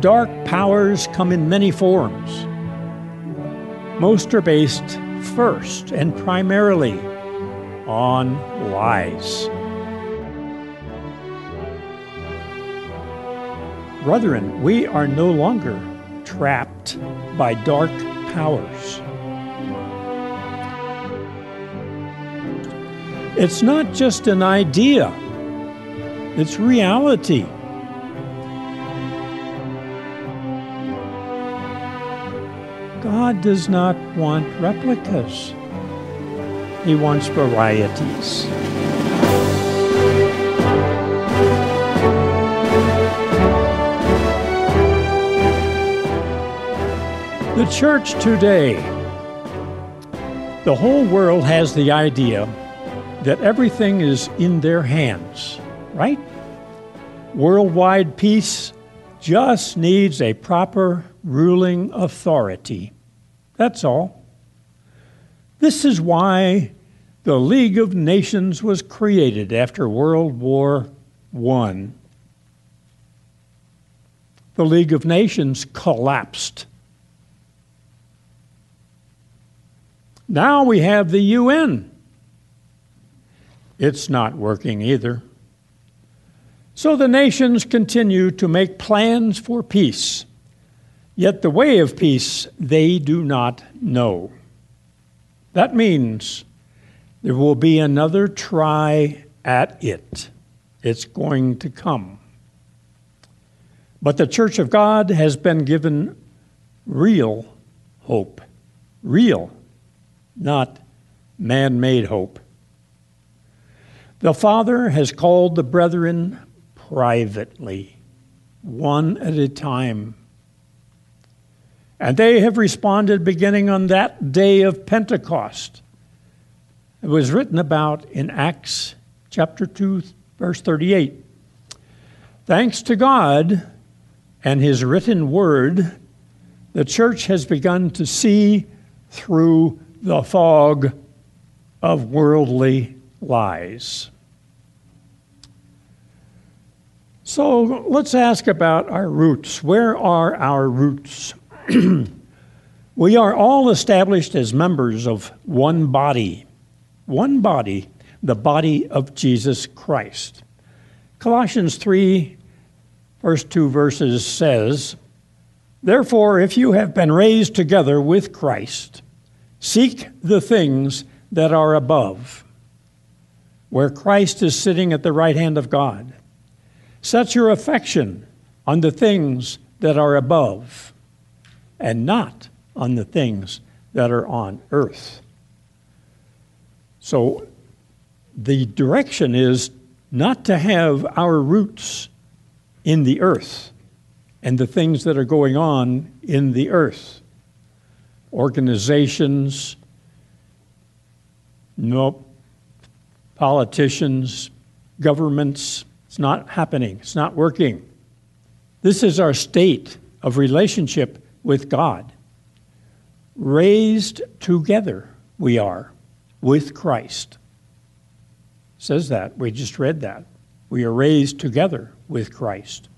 Dark powers come in many forms. Most are based first and primarily on lies. Brethren, we are no longer trapped by dark powers. It's not just an idea, it's reality. God does not want replicas. He wants varieties. The church today, the whole world has the idea that everything is in their hands, right? Worldwide peace just needs a proper ruling authority. That's all. This is why the League of Nations was created after World War I. The League of Nations collapsed. Now we have the UN. It's not working either. So the nations continue to make plans for peace. Yet the way of peace they do not know. That means there will be another try at it. It's going to come. But the Church of God has been given real hope. Real, not man made hope. The Father has called the brethren privately, one at a time and they have responded beginning on that day of Pentecost. It was written about in Acts chapter 2, verse 38. Thanks to God and His written word, the church has begun to see through the fog of worldly lies. So let's ask about our roots. Where are our roots? we are all established as members of one body, one body, the body of Jesus Christ. Colossians 3, first two verses says, Therefore, if you have been raised together with Christ, seek the things that are above, where Christ is sitting at the right hand of God. Set your affection on the things that are above and not on the things that are on earth. So the direction is not to have our roots in the earth and the things that are going on in the earth. Organizations, no politicians, governments, it's not happening, it's not working. This is our state of relationship with God. Raised together we are with Christ. Says that. We just read that. We are raised together with Christ.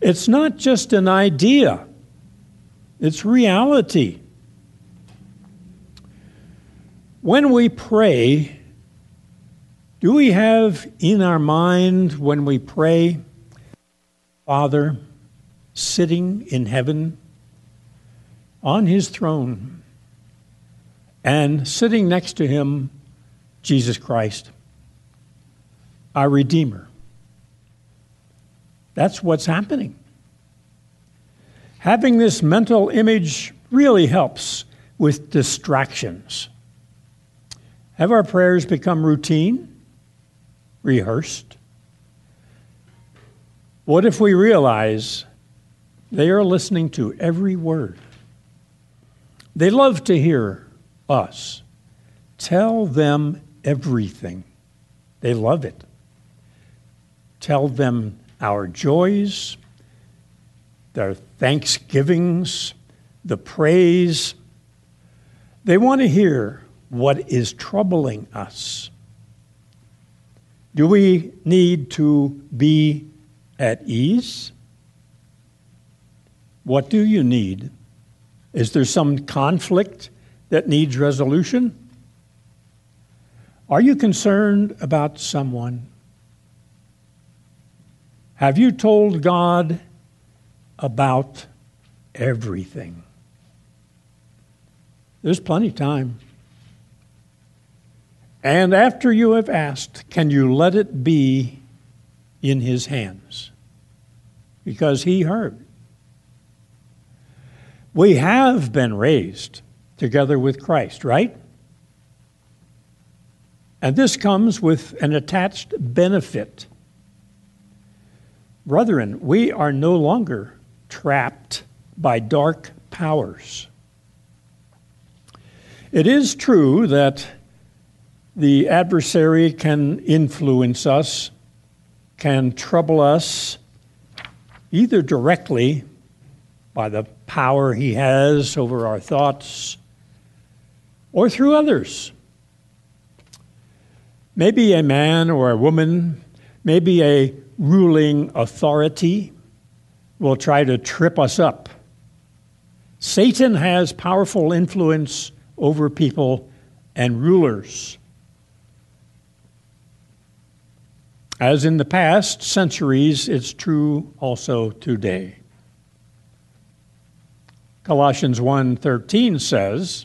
It's not just an idea, it's reality. When we pray, do we have in our mind when we pray, Father, sitting in heaven, on his throne, and sitting next to him, Jesus Christ, our Redeemer. That's what's happening. Having this mental image really helps with distractions. Have our prayers become routine, rehearsed? What if we realize they are listening to every word? They love to hear us. Tell them everything. They love it. Tell them our joys, their thanksgivings, the praise. They want to hear what is troubling us. Do we need to be at ease? What do you need? Is there some conflict that needs resolution? Are you concerned about someone? Have you told God about everything? There's plenty of time. And after you have asked, can you let it be in His hands? Because He heard. We have been raised together with Christ, right? And this comes with an attached benefit. Brethren, we are no longer trapped by dark powers. It is true that the adversary can influence us, can trouble us, either directly by the power he has over our thoughts or through others. Maybe a man or a woman, maybe a ruling authority will try to trip us up. Satan has powerful influence over people and rulers. As in the past centuries, it's true also today. Colossians 1:13 says,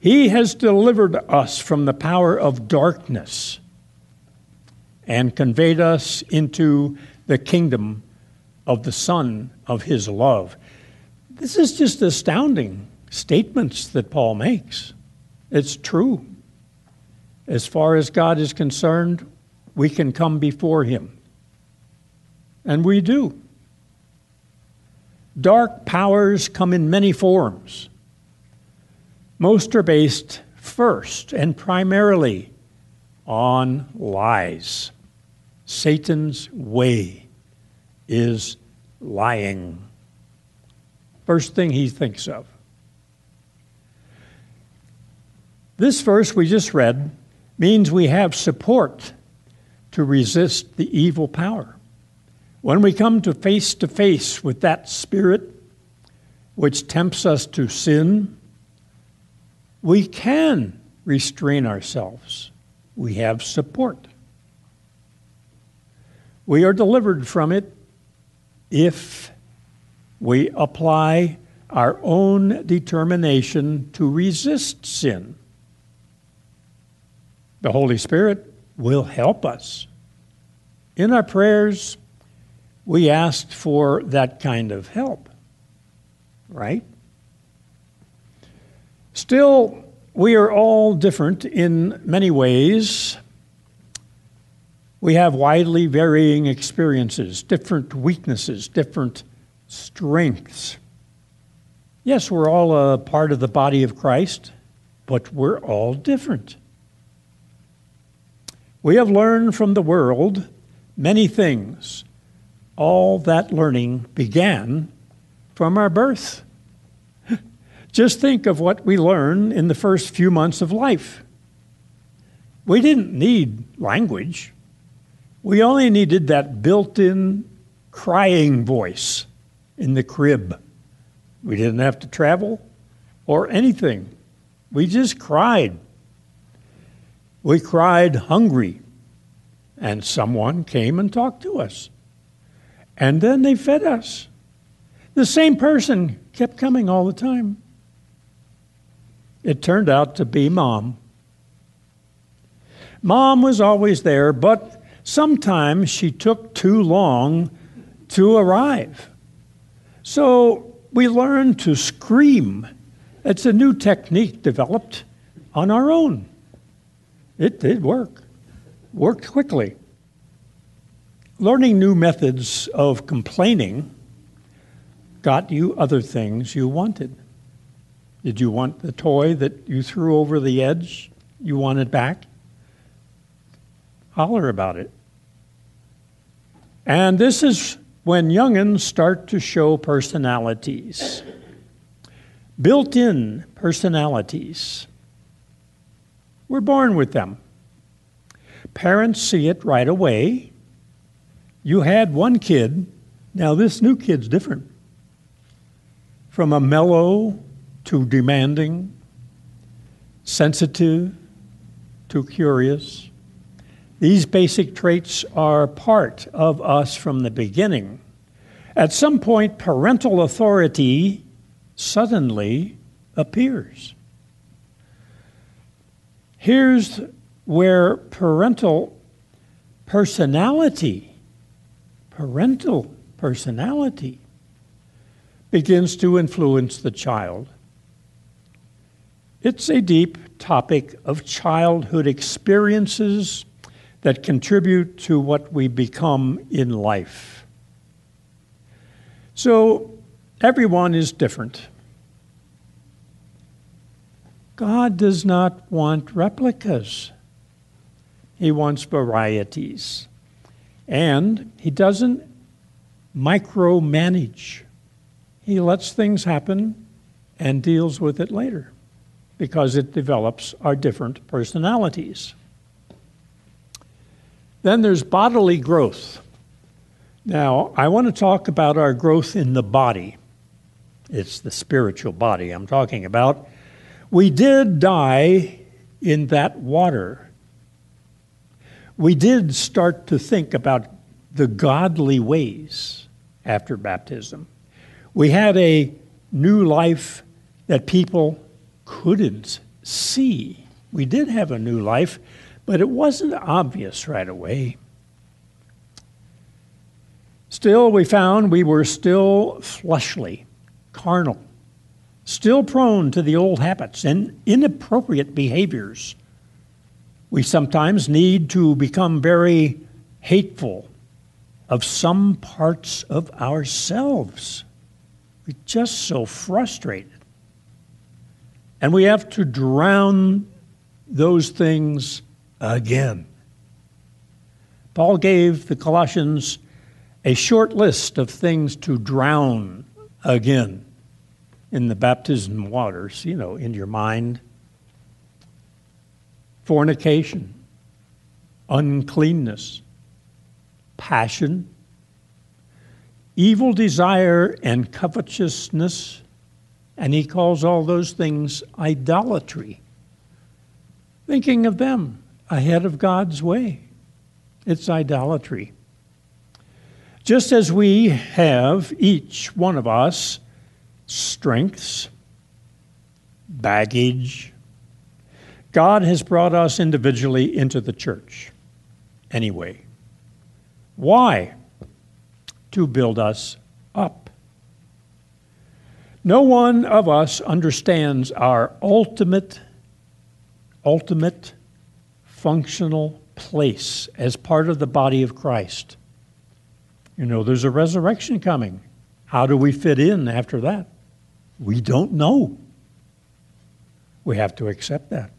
"He has delivered us from the power of darkness and conveyed us into the kingdom of the Son of his love." This is just astounding statements that Paul makes. It's true. As far as God is concerned, we can come before him. And we do. Dark powers come in many forms. Most are based first and primarily on lies. Satan's way is lying. First thing he thinks of. This verse we just read means we have support to resist the evil power. When we come to face to face with that spirit which tempts us to sin, we can restrain ourselves. We have support. We are delivered from it if we apply our own determination to resist sin. The Holy Spirit will help us. In our prayers, we asked for that kind of help, right? Still, we are all different in many ways. We have widely varying experiences, different weaknesses, different strengths. Yes, we're all a part of the body of Christ, but we're all different. We have learned from the world many things all that learning began from our birth. Just think of what we learn in the first few months of life. We didn't need language, we only needed that built in crying voice in the crib. We didn't have to travel or anything, we just cried. We cried hungry, and someone came and talked to us. And then they fed us. The same person kept coming all the time. It turned out to be mom. Mom was always there, but sometimes she took too long to arrive. So we learned to scream. It's a new technique developed on our own. It did work, worked quickly. Learning new methods of complaining got you other things you wanted. Did you want the toy that you threw over the edge? You want it back? Holler about it. And this is when young'uns start to show personalities, built in personalities. We're born with them. Parents see it right away. You had one kid, now this new kid's different. From a mellow to demanding, sensitive to curious. These basic traits are part of us from the beginning. At some point, parental authority suddenly appears. Here's where parental personality, parental personality, begins to influence the child. It's a deep topic of childhood experiences that contribute to what we become in life. So, everyone is different. God does not want replicas. He wants varieties. And He doesn't micromanage. He lets things happen and deals with it later because it develops our different personalities. Then there's bodily growth. Now, I want to talk about our growth in the body. It's the spiritual body I'm talking about. We did die in that water. We did start to think about the godly ways after baptism. We had a new life that people couldn't see. We did have a new life, but it wasn't obvious right away. Still, we found we were still fleshly, carnal, still prone to the old habits and inappropriate behaviors. We sometimes need to become very hateful of some parts of ourselves. We're just so frustrated. And we have to drown those things again. Paul gave the Colossians a short list of things to drown again in the baptism waters, you know, in your mind. Fornication, uncleanness, passion, evil desire and covetousness, and he calls all those things idolatry. Thinking of them ahead of God's way. It's idolatry. Just as we have, each one of us, strengths, baggage, God has brought us individually into the church. Anyway, why? To build us up. No one of us understands our ultimate, ultimate functional place as part of the body of Christ. You know, there's a resurrection coming. How do we fit in after that? We don't know. We have to accept that.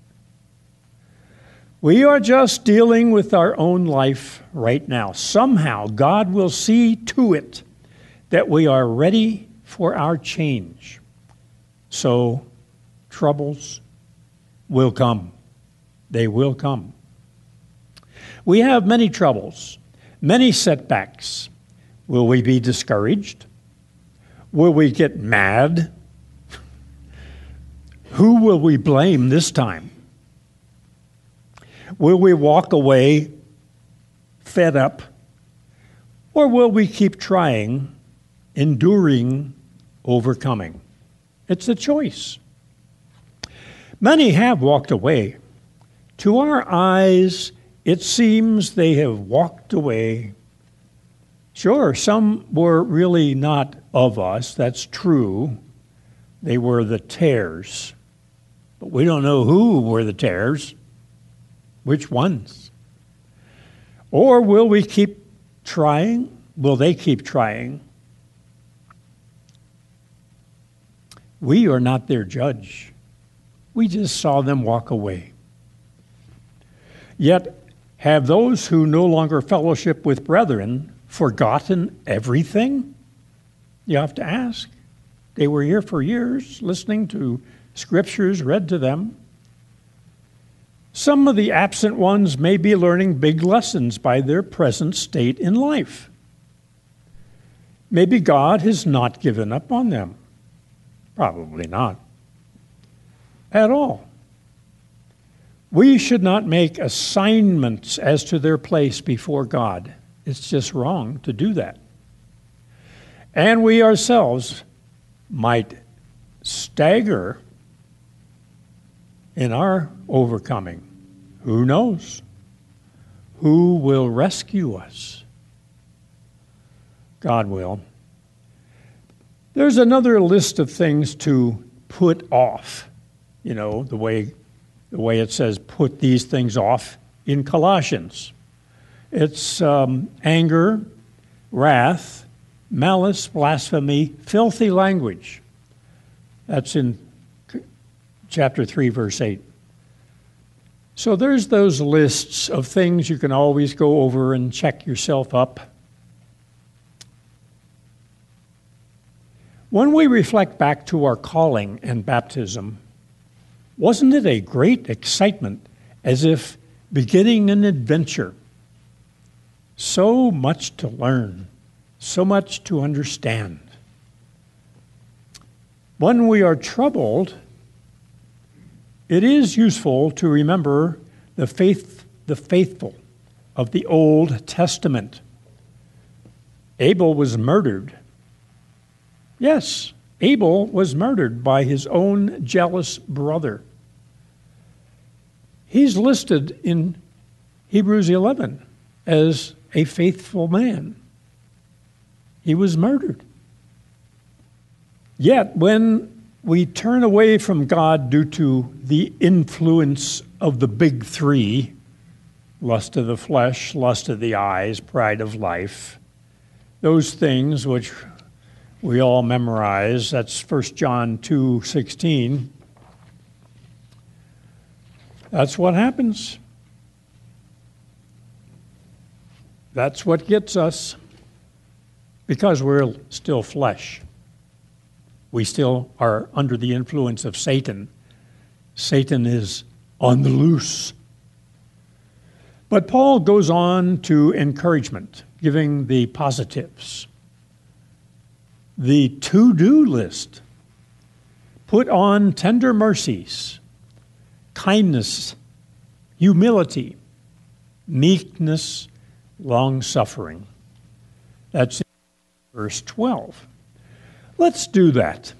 We are just dealing with our own life right now. Somehow, God will see to it that we are ready for our change. So, troubles will come. They will come. We have many troubles, many setbacks. Will we be discouraged? Will we get mad? Who will we blame this time? Will we walk away fed up? Or will we keep trying, enduring overcoming. It's a choice. Many have walked away. To our eyes, it seems they have walked away. Sure, some were really not of us, that's true. They were the tares. But we don't know who were the tares, which ones. Or will we keep trying? Will they keep trying? We are not their judge. We just saw them walk away. Yet have those who no longer fellowship with brethren forgotten everything? You have to ask. They were here for years listening to scriptures read to them. Some of the absent ones may be learning big lessons by their present state in life. Maybe God has not given up on them. Probably not. At all. We should not make assignments as to their place before God. It's just wrong to do that. And we ourselves might stagger in our overcoming. Who knows? Who will rescue us? God will. There's another list of things to put off. You know, the way, the way it says, put these things off in Colossians. It's um, anger, wrath, malice, blasphemy, filthy language. That's in chapter 3, verse 8. So there's those lists of things you can always go over and check yourself up. When we reflect back to our calling and baptism, wasn't it a great excitement as if beginning an adventure? So much to learn, so much to understand. When we are troubled, it is useful to remember the faith the faithful of the Old Testament. Abel was murdered. Yes, Abel was murdered by his own jealous brother. He's listed in Hebrews 11 as a faithful man. He was murdered. Yet, when we turn away from God due to the influence of the big three lust of the flesh, lust of the eyes, pride of life. Those things which we all memorize, that's 1 John 2 16. That's what happens. That's what gets us because we're still flesh. We still are under the influence of Satan. Satan is on the loose. But Paul goes on to encouragement, giving the positives. The to do list put on tender mercies, kindness, humility, meekness, long suffering. That's verse 12. Let's do that.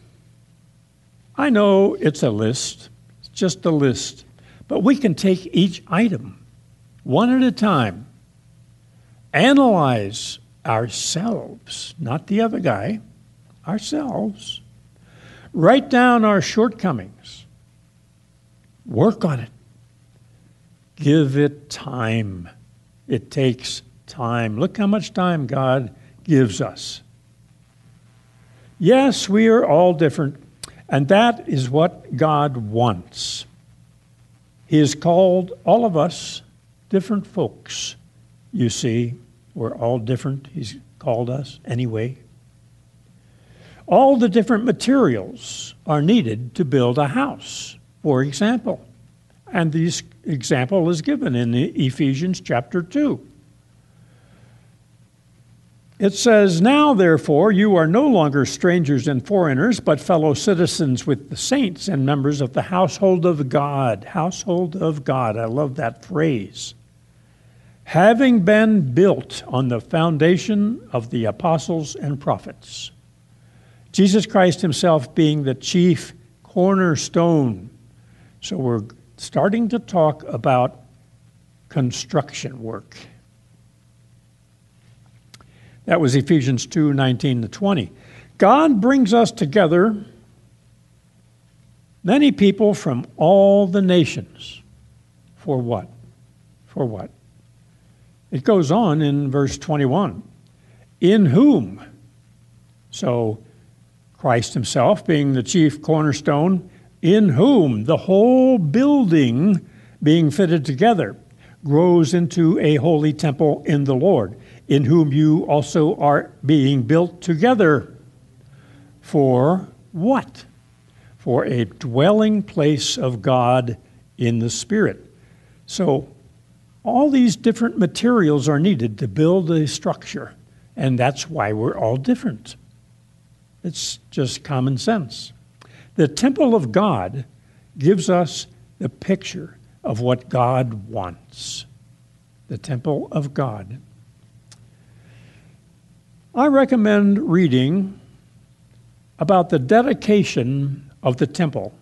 I know it's a list, it's just a list, but we can take each item one at a time, analyze ourselves, not the other guy, ourselves, write down our shortcomings, work on it, give it time. It takes time. Look how much time God gives us. Yes, we are all different, and that is what God wants. He has called all of us different folks. You see, we're all different. He's called us anyway. All the different materials are needed to build a house, for example. And this example is given in Ephesians chapter 2. It says, Now therefore you are no longer strangers and foreigners, but fellow citizens with the saints and members of the household of God. Household of God. I love that phrase. Having been built on the foundation of the apostles and prophets, Jesus Christ Himself being the chief cornerstone. So we're starting to talk about construction work. That was Ephesians 2 19 to 20. God brings us together, many people from all the nations. For what? For what? It goes on in verse 21 In whom? So, Christ Himself being the chief cornerstone, in whom the whole building being fitted together grows into a holy temple in the Lord in whom you also are being built together. For what? For a dwelling place of God in the Spirit. So, all these different materials are needed to build a structure, and that's why we're all different. It's just common sense. The temple of God gives us the picture of what God wants. The temple of God. I recommend reading about the dedication of the temple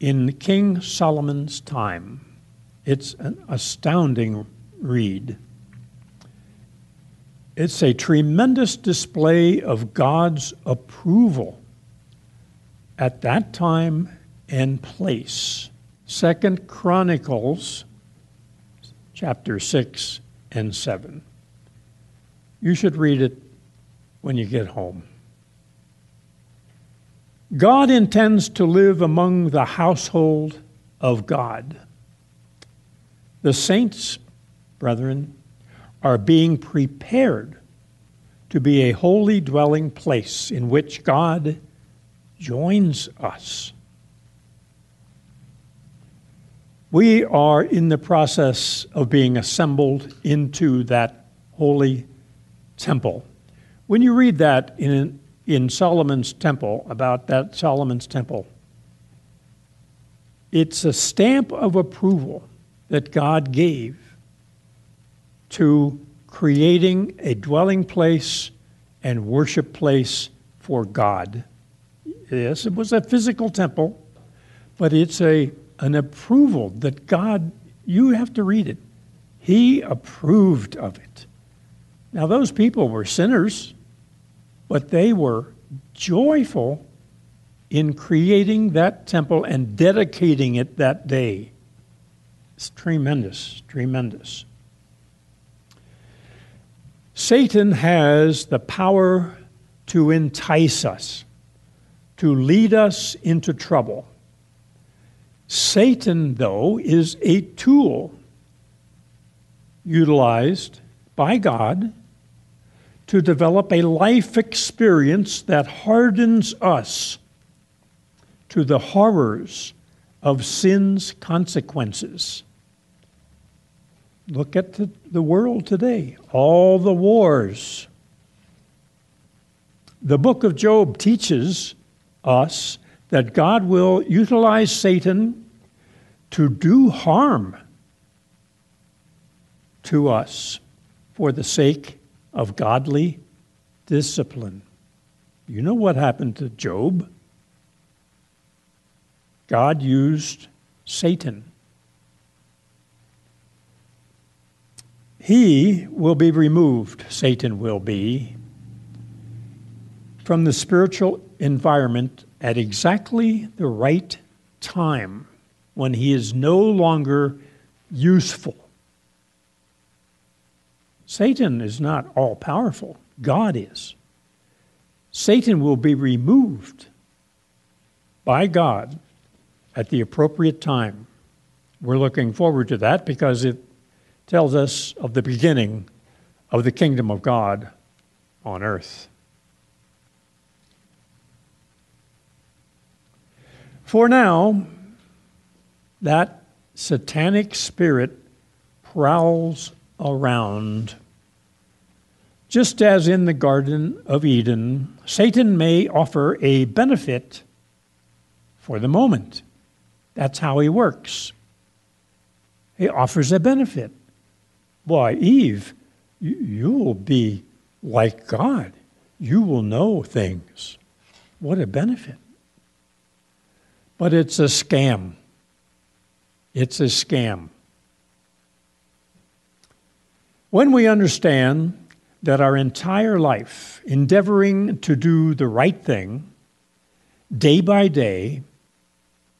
in King Solomon's time. It's an astounding read. It's a tremendous display of God's approval at that time and place. Second Chronicles chapter 6 and 7. You should read it when you get home. God intends to live among the household of God. The saints, brethren, are being prepared to be a holy dwelling place in which God joins us. We are in the process of being assembled into that holy temple. When you read that in, in Solomon's temple, about that Solomon's temple, it's a stamp of approval that God gave to creating a dwelling place and worship place for God. Yes, it was a physical temple, but it's a, an approval that God, you have to read it. He approved of it. Now, those people were sinners, but they were joyful in creating that temple and dedicating it that day. It's tremendous, tremendous. Satan has the power to entice us, to lead us into trouble. Satan, though, is a tool utilized by God to develop a life experience that hardens us to the horrors of sin's consequences. Look at the, the world today, all the wars. The book of Job teaches us that God will utilize Satan to do harm to us for the sake of godly discipline. You know what happened to Job? God used Satan He will be removed, Satan will be, from the spiritual environment at exactly the right time when he is no longer useful. Satan is not all powerful, God is. Satan will be removed by God at the appropriate time. We're looking forward to that because it tells us of the beginning of the kingdom of God on earth. For now, that satanic spirit prowls around. Just as in the Garden of Eden, Satan may offer a benefit for the moment. That's how he works. He offers a benefit. Why, Eve, you will be like God. You will know things. What a benefit. But it's a scam. It's a scam. When we understand that our entire life, endeavoring to do the right thing, day by day,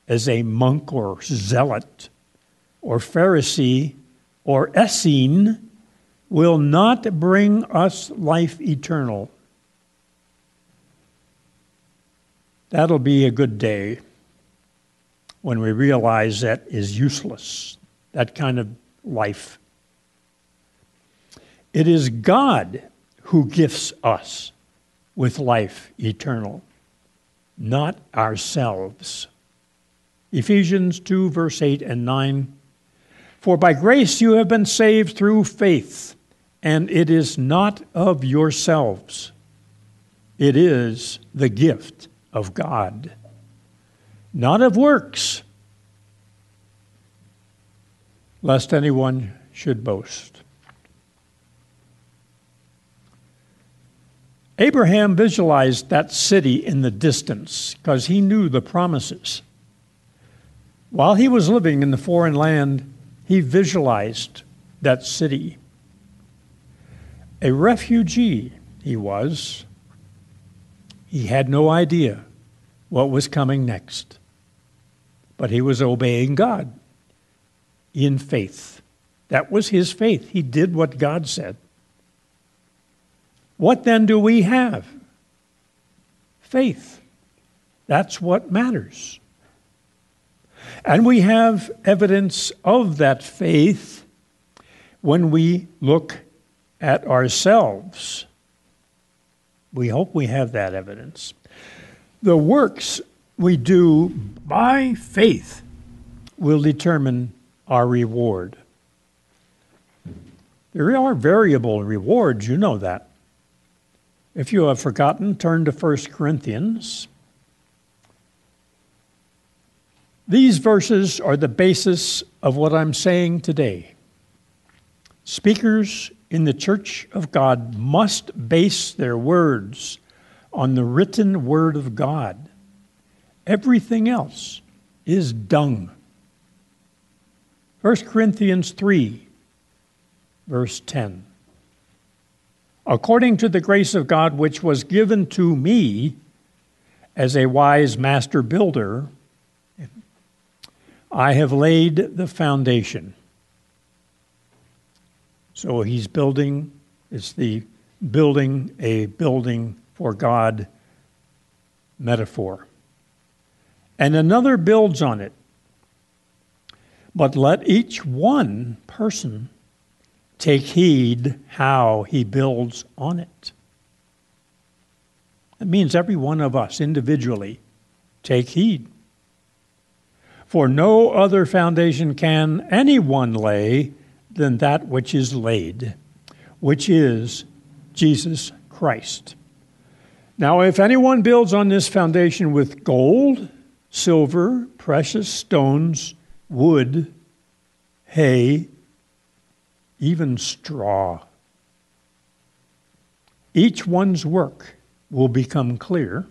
as a monk or zealot or Pharisee or Essene will not bring us life eternal. That'll be a good day when we realize that is useless, that kind of life. It is God who gifts us with life eternal, not ourselves. Ephesians 2, verse 8 and 9. For by grace you have been saved through faith, and it is not of yourselves. It is the gift of God, not of works, lest anyone should boast. Abraham visualized that city in the distance because he knew the promises. While he was living in the foreign land, he visualized that city. A refugee he was. He had no idea what was coming next, but he was obeying God in faith. That was his faith. He did what God said. What then do we have? Faith. That's what matters. And we have evidence of that faith when we look at ourselves. We hope we have that evidence. The works we do by faith will determine our reward. There are variable rewards, you know that. If you have forgotten, turn to 1 Corinthians These verses are the basis of what I'm saying today. Speakers in the church of God must base their words on the written word of God. Everything else is dung. 1 Corinthians 3, verse 10. According to the grace of God which was given to me as a wise master builder, I have laid the foundation. So he's building, it's the building a building for God metaphor. And another builds on it. But let each one person take heed how he builds on it. It means every one of us individually take heed. For no other foundation can anyone lay than that which is laid, which is Jesus Christ. Now, if anyone builds on this foundation with gold, silver, precious stones, wood, hay, even straw, each one's work will become clear,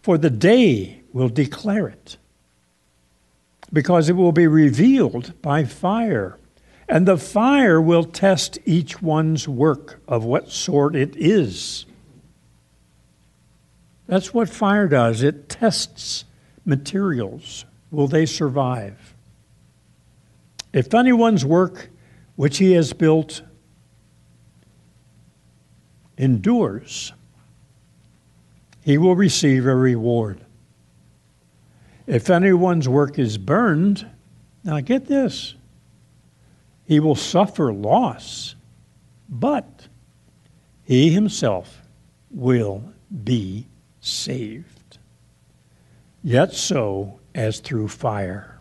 for the day will declare it because it will be revealed by fire. And the fire will test each one's work of what sort it is. That's what fire does it tests materials. Will they survive? If anyone's work which he has built endures, he will receive a reward. If anyone's work is burned, now get this, he will suffer loss, but he himself will be saved. Yet so as through fire.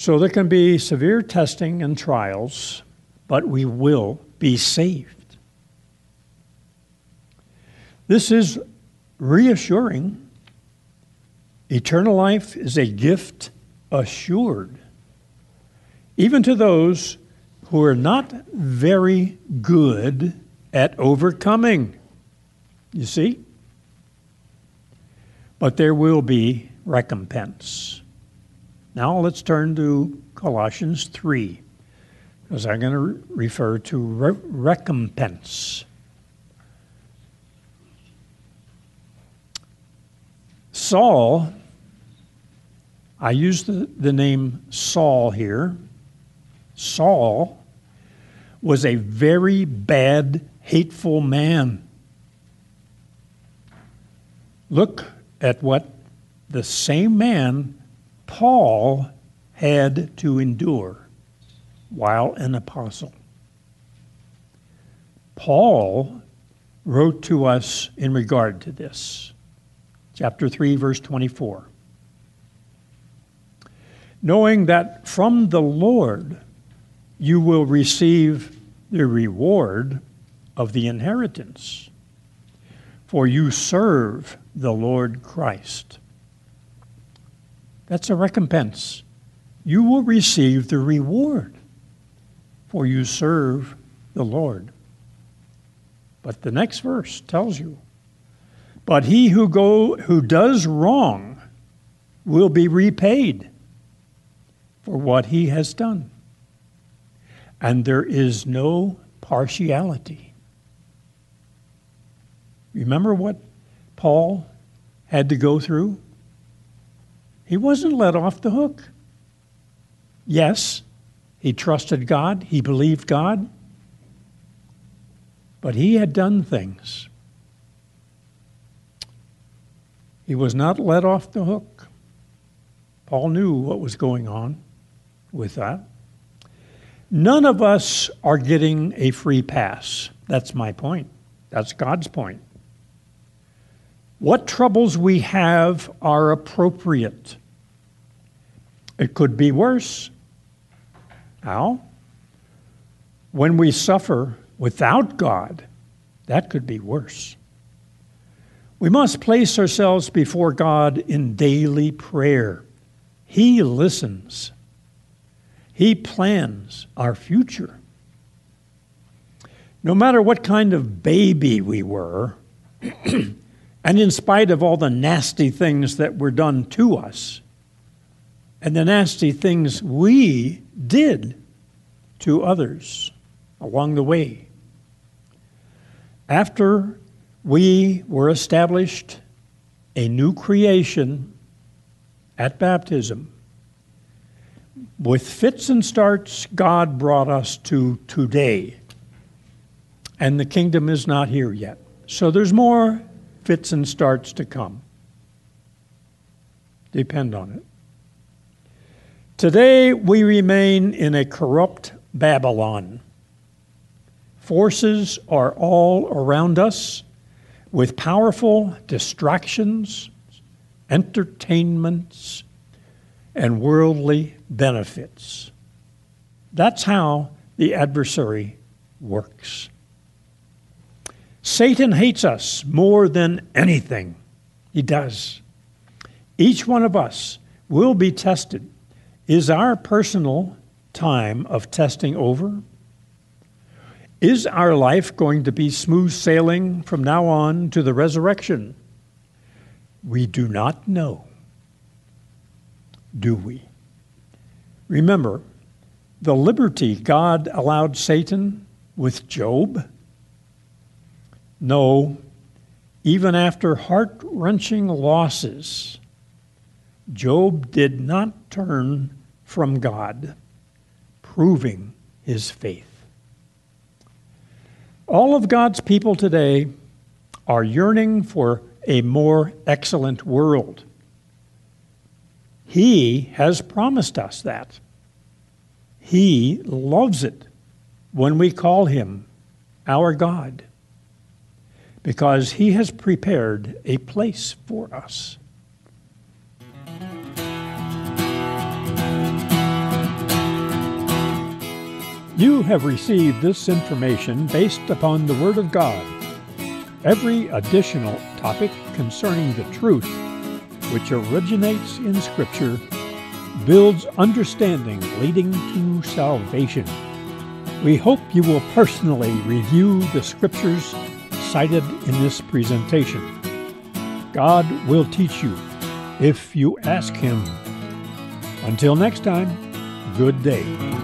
So there can be severe testing and trials, but we will be saved. This is reassuring Eternal life is a gift assured, even to those who are not very good at overcoming. You see? But there will be recompense. Now let's turn to Colossians 3, because I'm going to re- refer to re- recompense. Saul I use the, the name Saul here. Saul was a very bad, hateful man. Look at what the same man, Paul, had to endure. while an apostle. Paul wrote to us in regard to this. Chapter 3, verse 24. Knowing that from the Lord you will receive the reward of the inheritance, for you serve the Lord Christ. That's a recompense. You will receive the reward, for you serve the Lord. But the next verse tells you, but he who go who does wrong will be repaid for what he has done. And there is no partiality. Remember what Paul had to go through? He wasn't let off the hook. Yes, he trusted God, he believed God, but he had done things. He was not let off the hook. Paul knew what was going on with that. None of us are getting a free pass. That's my point. That's God's point. What troubles we have are appropriate. It could be worse. How? When we suffer without God, that could be worse. We must place ourselves before God in daily prayer. He listens, He plans our future. No matter what kind of baby we were, and in spite of all the nasty things that were done to us, and the nasty things we did to others along the way, after we were established a new creation at baptism, with fits and starts, God brought us to today. And the kingdom is not here yet. So there's more fits and starts to come. Depend on it. Today we remain in a corrupt Babylon. Forces are all around us with powerful distractions, entertainments, and worldly benefits. That's how the adversary works. Satan hates us more than anything. He does. Each one of us will be tested. Is our personal time of testing over? Is our life going to be smooth sailing from now on to the resurrection? We do not know, do we? Remember, the liberty God allowed Satan with Job? No, even after heart wrenching losses, Job did not turn from God, proving his faith. All of God's people today are yearning for a more excellent world. He has promised us that. He loves it when we call Him our God because He has prepared a place for us. You have received this information based upon the Word of God. Every additional topic concerning the truth, which originates in Scripture, builds understanding leading to salvation. We hope you will personally review the Scriptures cited in this presentation. God will teach you if you ask Him. Until next time, good day.